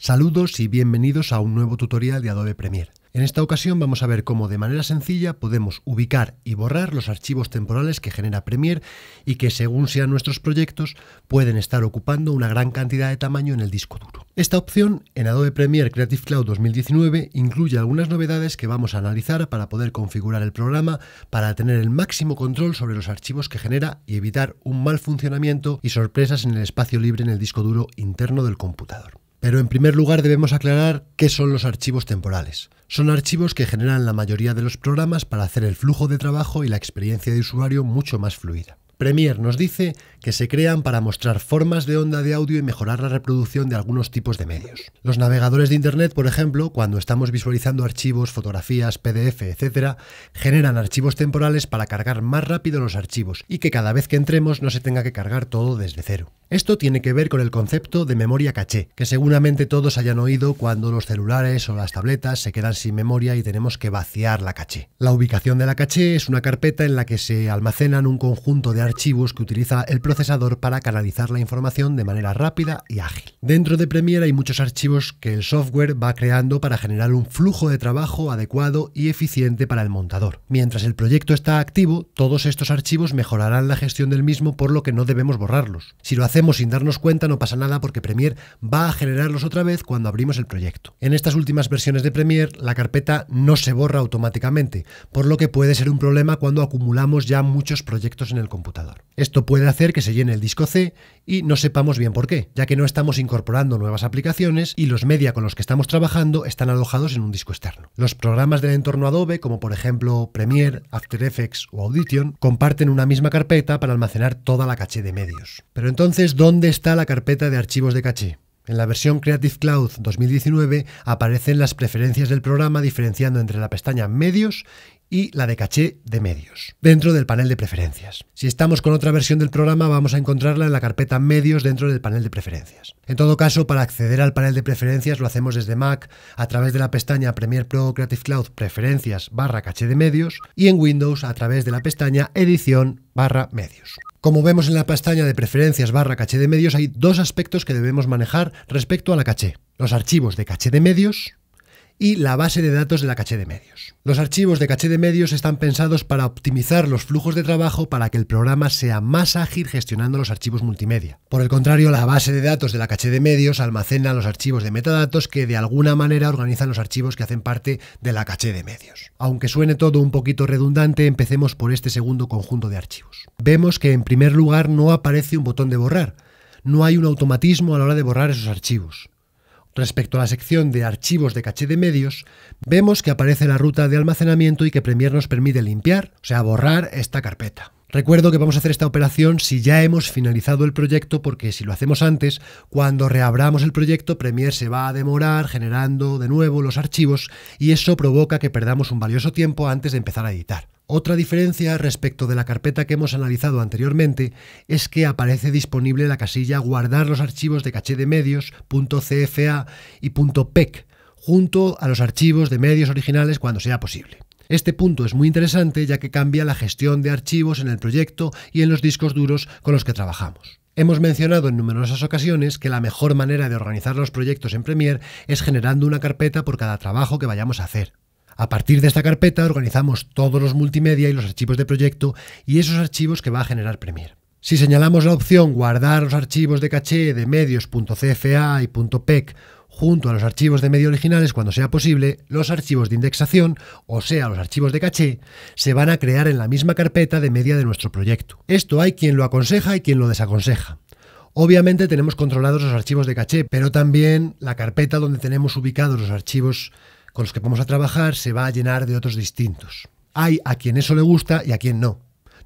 Saludos y bienvenidos a un nuevo tutorial de Adobe Premiere. En esta ocasión vamos a ver cómo de manera sencilla podemos ubicar y borrar los archivos temporales que genera Premiere y que según sean nuestros proyectos pueden estar ocupando una gran cantidad de tamaño en el disco duro. Esta opción en Adobe Premiere Creative Cloud 2019 incluye algunas novedades que vamos a analizar para poder configurar el programa para tener el máximo control sobre los archivos que genera y evitar un mal funcionamiento y sorpresas en el espacio libre en el disco duro interno del computador. Pero en primer lugar debemos aclarar qué son los archivos temporales. Son archivos que generan la mayoría de los programas para hacer el flujo de trabajo y la experiencia de usuario mucho más fluida. Premiere nos dice que se crean para mostrar formas de onda de audio y mejorar la reproducción de algunos tipos de medios. Los navegadores de Internet, por ejemplo, cuando estamos visualizando archivos, fotografías, PDF, etc., generan archivos temporales para cargar más rápido los archivos y que cada vez que entremos no se tenga que cargar todo desde cero. Esto tiene que ver con el concepto de memoria caché, que seguramente todos hayan oído cuando los celulares o las tabletas se quedan sin memoria y tenemos que vaciar la caché. La ubicación de la caché es una carpeta en la que se almacenan un conjunto de archivos que utiliza el procesador para canalizar la información de manera rápida y ágil. Dentro de Premiere hay muchos archivos que el software va creando para generar un flujo de trabajo adecuado y eficiente para el montador. Mientras el proyecto está activo, todos estos archivos mejorarán la gestión del mismo por lo que no debemos borrarlos. Si lo hacemos sin darnos cuenta no pasa nada porque Premiere va a generarlos otra vez cuando abrimos el proyecto. En estas últimas versiones de Premiere la carpeta no se borra automáticamente, por lo que puede ser un problema cuando acumulamos ya muchos proyectos en el computador. Esto puede hacer que se llene el disco C y no sepamos bien por qué, ya que no estamos incorporando nuevas aplicaciones y los media con los que estamos trabajando están alojados en un disco externo. Los programas del entorno Adobe, como por ejemplo Premiere, After Effects o Audition, comparten una misma carpeta para almacenar toda la caché de medios. Pero entonces, ¿dónde está la carpeta de archivos de caché? En la versión Creative Cloud 2019 aparecen las preferencias del programa diferenciando entre la pestaña Medios y la de caché de medios, dentro del panel de preferencias. Si estamos con otra versión del programa vamos a encontrarla en la carpeta medios dentro del panel de preferencias. En todo caso, para acceder al panel de preferencias lo hacemos desde Mac a través de la pestaña Premiere Pro Creative Cloud Preferencias barra caché de medios y en Windows a través de la pestaña Edición barra medios. Como vemos en la pestaña de preferencias barra caché de medios hay dos aspectos que debemos manejar respecto a la caché. Los archivos de caché de medios y la base de datos de la caché de medios. Los archivos de caché de medios están pensados para optimizar los flujos de trabajo para que el programa sea más ágil gestionando los archivos multimedia. Por el contrario, la base de datos de la caché de medios almacena los archivos de metadatos que de alguna manera organizan los archivos que hacen parte de la caché de medios. Aunque suene todo un poquito redundante, empecemos por este segundo conjunto de archivos. Vemos que en primer lugar no aparece un botón de borrar. No hay un automatismo a la hora de borrar esos archivos. Respecto a la sección de archivos de caché de medios, vemos que aparece la ruta de almacenamiento y que Premiere nos permite limpiar, o sea, borrar esta carpeta. Recuerdo que vamos a hacer esta operación si ya hemos finalizado el proyecto porque si lo hacemos antes, cuando reabramos el proyecto Premiere se va a demorar generando de nuevo los archivos y eso provoca que perdamos un valioso tiempo antes de empezar a editar. Otra diferencia respecto de la carpeta que hemos analizado anteriormente es que aparece disponible la casilla Guardar los archivos de caché de medios .cfa y .pec junto a los archivos de medios originales cuando sea posible. Este punto es muy interesante ya que cambia la gestión de archivos en el proyecto y en los discos duros con los que trabajamos. Hemos mencionado en numerosas ocasiones que la mejor manera de organizar los proyectos en Premiere es generando una carpeta por cada trabajo que vayamos a hacer. A partir de esta carpeta organizamos todos los multimedia y los archivos de proyecto y esos archivos que va a generar Premiere. Si señalamos la opción guardar los archivos de caché de medios.cfa y .pec junto a los archivos de medio originales cuando sea posible, los archivos de indexación, o sea, los archivos de caché, se van a crear en la misma carpeta de media de nuestro proyecto. Esto hay quien lo aconseja y quien lo desaconseja. Obviamente tenemos controlados los archivos de caché, pero también la carpeta donde tenemos ubicados los archivos con los que vamos a trabajar se va a llenar de otros distintos. Hay a quien eso le gusta y a quien no.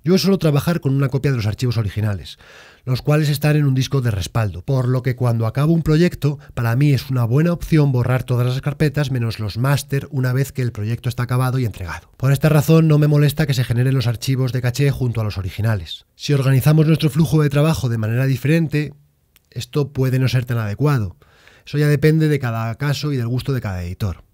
Yo suelo trabajar con una copia de los archivos originales, los cuales están en un disco de respaldo, por lo que cuando acabo un proyecto, para mí es una buena opción borrar todas las carpetas menos los máster una vez que el proyecto está acabado y entregado. Por esta razón no me molesta que se generen los archivos de caché junto a los originales. Si organizamos nuestro flujo de trabajo de manera diferente, esto puede no ser tan adecuado. Eso ya depende de cada caso y del gusto de cada editor.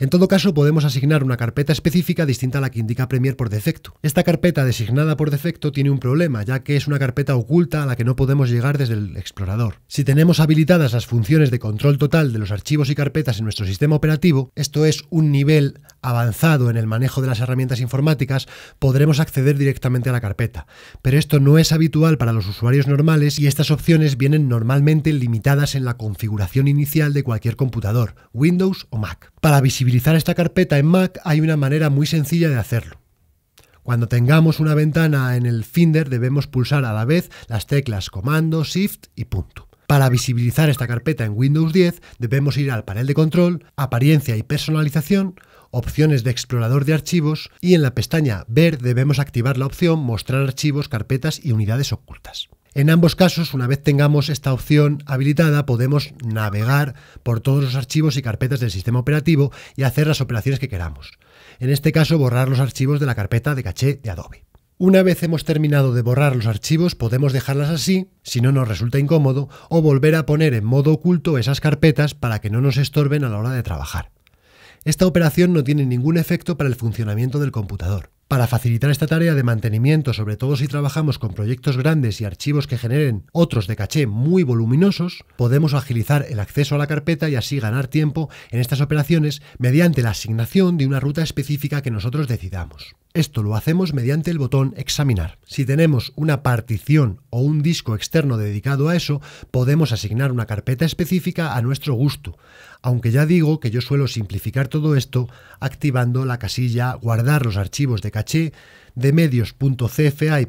En todo caso, podemos asignar una carpeta específica distinta a la que indica Premiere por defecto. Esta carpeta designada por defecto tiene un problema, ya que es una carpeta oculta a la que no podemos llegar desde el explorador. Si tenemos habilitadas las funciones de control total de los archivos y carpetas en nuestro sistema operativo, esto es un nivel avanzado en el manejo de las herramientas informáticas, podremos acceder directamente a la carpeta. Pero esto no es habitual para los usuarios normales y estas opciones vienen normalmente limitadas en la configuración inicial de cualquier computador, Windows o Mac. Para visibilizar esta carpeta en Mac hay una manera muy sencilla de hacerlo. Cuando tengamos una ventana en el Finder debemos pulsar a la vez las teclas Comando, Shift y punto. Para visibilizar esta carpeta en Windows 10 debemos ir al panel de control, apariencia y personalización, opciones de explorador de archivos y en la pestaña Ver debemos activar la opción Mostrar archivos, carpetas y unidades ocultas. En ambos casos, una vez tengamos esta opción habilitada, podemos navegar por todos los archivos y carpetas del sistema operativo y hacer las operaciones que queramos. En este caso, borrar los archivos de la carpeta de caché de Adobe. Una vez hemos terminado de borrar los archivos, podemos dejarlas así, si no nos resulta incómodo, o volver a poner en modo oculto esas carpetas para que no nos estorben a la hora de trabajar. Esta operación no tiene ningún efecto para el funcionamiento del computador. Para facilitar esta tarea de mantenimiento, sobre todo si trabajamos con proyectos grandes y archivos que generen otros de caché muy voluminosos, podemos agilizar el acceso a la carpeta y así ganar tiempo en estas operaciones mediante la asignación de una ruta específica que nosotros decidamos. Esto lo hacemos mediante el botón Examinar. Si tenemos una partición o un disco externo dedicado a eso, podemos asignar una carpeta específica a nuestro gusto, aunque ya digo que yo suelo simplificar todo esto activando la casilla Guardar los archivos de de medios.cfa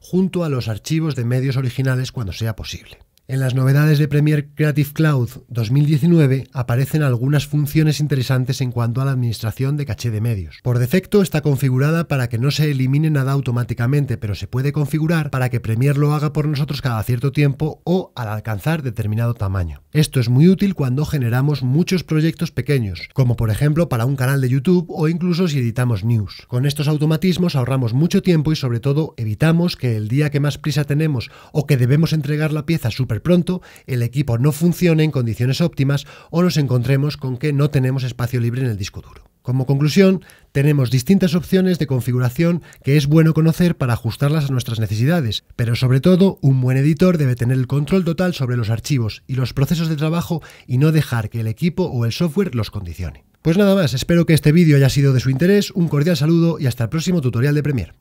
junto a los archivos de medios originales cuando sea posible. En las novedades de Premiere Creative Cloud 2019 aparecen algunas funciones interesantes en cuanto a la administración de caché de medios. Por defecto está configurada para que no se elimine nada automáticamente, pero se puede configurar para que Premiere lo haga por nosotros cada cierto tiempo o al alcanzar determinado tamaño. Esto es muy útil cuando generamos muchos proyectos pequeños, como por ejemplo para un canal de YouTube o incluso si editamos news. Con estos automatismos ahorramos mucho tiempo y sobre todo evitamos que el día que más prisa tenemos o que debemos entregar la pieza súper pronto, el equipo no funcione en condiciones óptimas o nos encontremos con que no tenemos espacio libre en el disco duro. Como conclusión, tenemos distintas opciones de configuración que es bueno conocer para ajustarlas a nuestras necesidades, pero sobre todo un buen editor debe tener el control total sobre los archivos y los procesos de trabajo y no dejar que el equipo o el software los condicione. Pues nada más, espero que este vídeo haya sido de su interés, un cordial saludo y hasta el próximo tutorial de Premiere.